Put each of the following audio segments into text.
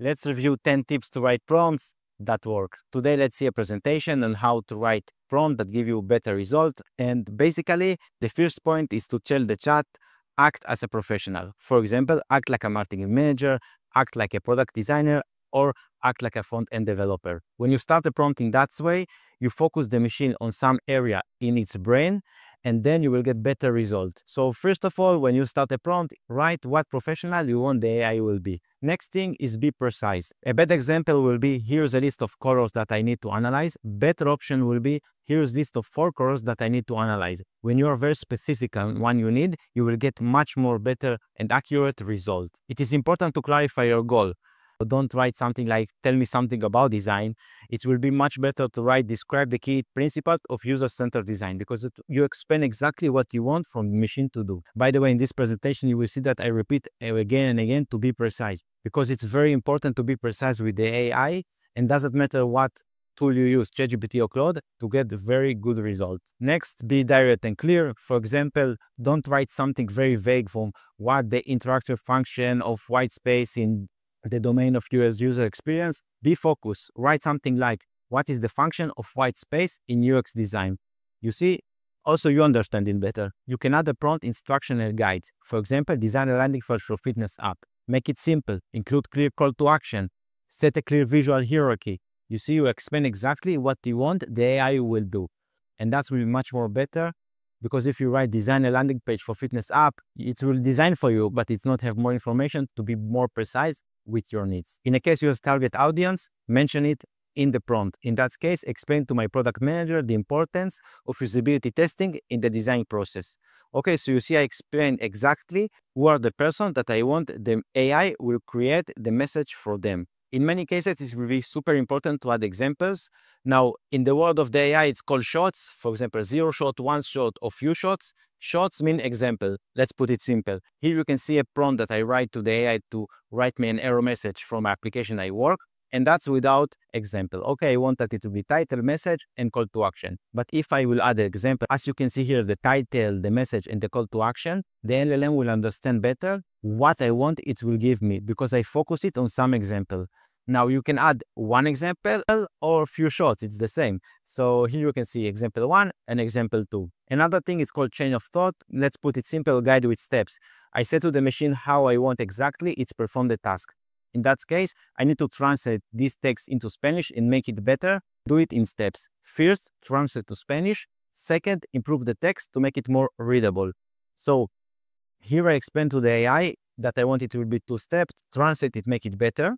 Let's review 10 tips to write prompts that work. Today, let's see a presentation on how to write prompt that give you better result. And basically, the first point is to tell the chat, act as a professional. For example, act like a marketing manager, act like a product designer, or act like a front-end developer. When you start the prompting that way, you focus the machine on some area in its brain and then you will get better results. So first of all, when you start a prompt, write what professional you want the AI will be. Next thing is be precise. A bad example will be, here's a list of colors that I need to analyze. Better option will be, here's list of four colors that I need to analyze. When you are very specific on one you need, you will get much more better and accurate result. It is important to clarify your goal. Don't write something like, tell me something about design. It will be much better to write, describe the key principle of user-centered design because it, you explain exactly what you want from the machine to do. By the way, in this presentation, you will see that I repeat again and again to be precise because it's very important to be precise with the AI and doesn't matter what tool you use, ChatGPT or Claude, to get very good results. Next, be direct and clear. For example, don't write something very vague from what the interactive function of white space in the domain of UX user experience, be focused. Write something like, what is the function of white space in UX design? You see, also you understand it better. You can add a prompt instructional guide. For example, design a landing page for fitness app. Make it simple. Include clear call to action. Set a clear visual hierarchy. You see, you explain exactly what you want the AI will do. And that will be much more better because if you write design a landing page for fitness app, it will design for you, but it's not have more information to be more precise with your needs. In a case you have target audience, mention it in the prompt. In that case, explain to my product manager the importance of usability testing in the design process. Okay, so you see I explain exactly who are the person that I want the AI will create the message for them. In many cases, it will be super important to add examples. Now, in the world of the AI, it's called shots. For example, zero shot, one shot, or few shots. Shots mean example. Let's put it simple. Here you can see a prompt that I write to the AI to write me an error message from application I work. And that's without example. Okay, I want that it to be title, message, and call to action. But if I will add an example, as you can see here, the title, the message, and the call to action, the LLM will understand better what I want it will give me because I focus it on some example. Now you can add one example or a few shots, it's the same. So here you can see example one and example two. Another thing is called chain of thought. Let's put it simple, guide with steps. I say to the machine how I want exactly it's perform the task. In that case, I need to translate this text into Spanish and make it better. Do it in steps. First, translate to Spanish. Second, improve the text to make it more readable. So here I explain to the AI that I want it to be two steps, translate it, make it better.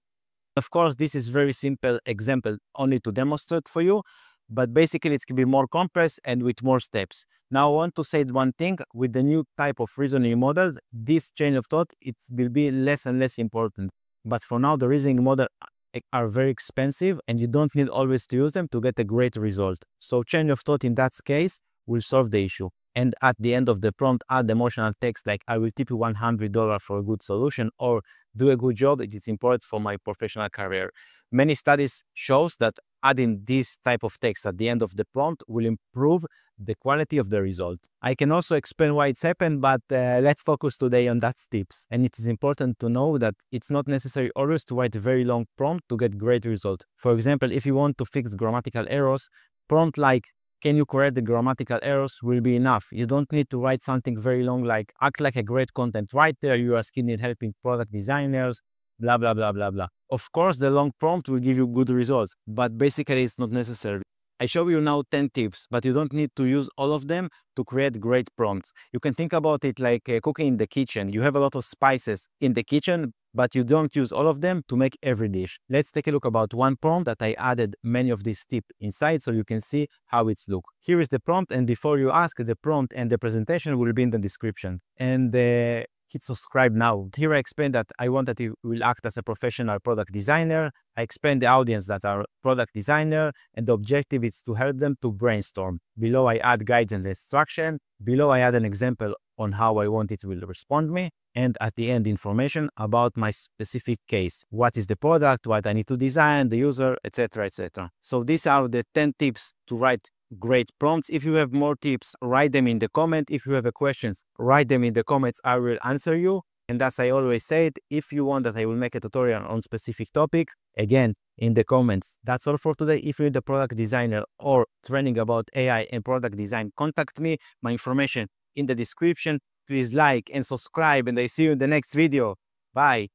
Of course, this is very simple example only to demonstrate for you, but basically it can be more complex and with more steps. Now I want to say one thing, with the new type of reasoning model, this chain of thought, it will be less and less important. But for now, the reasoning model are very expensive and you don't need always to use them to get a great result. So chain of thought in that case will solve the issue and at the end of the prompt add emotional text like I will tip you $100 for a good solution or do a good job. It is important for my professional career. Many studies shows that adding this type of text at the end of the prompt will improve the quality of the result. I can also explain why it's happened, but uh, let's focus today on that tips. And it is important to know that it's not necessary always to write a very long prompt to get great result. For example, if you want to fix grammatical errors, prompt like can you correct the grammatical errors will be enough. You don't need to write something very long like act like a great content writer, you are skilled in helping product designers, blah, blah, blah, blah, blah. Of course, the long prompt will give you good results, but basically it's not necessary. I show you now 10 tips, but you don't need to use all of them to create great prompts. You can think about it like uh, cooking in the kitchen. You have a lot of spices in the kitchen, but you don't use all of them to make every dish. Let's take a look about one prompt that I added many of these tips inside so you can see how it's look. Here is the prompt and before you ask, the prompt and the presentation will be in the description. And uh, hit subscribe now. Here I explain that I want that you will act as a professional product designer. I explain the audience that are product designer and the objective is to help them to brainstorm. Below I add guides and instruction. Below I add an example on how I want it will respond me. And at the end, information about my specific case. What is the product, what I need to design, the user, etc, etc. So these are the 10 tips to write great prompts. If you have more tips, write them in the comment. If you have questions, write them in the comments. I will answer you. And as I always said, if you want that I will make a tutorial on specific topic, again, in the comments. That's all for today. If you're the product designer or training about AI and product design, contact me. My information in the description. Please like and subscribe and I see you in the next video. Bye.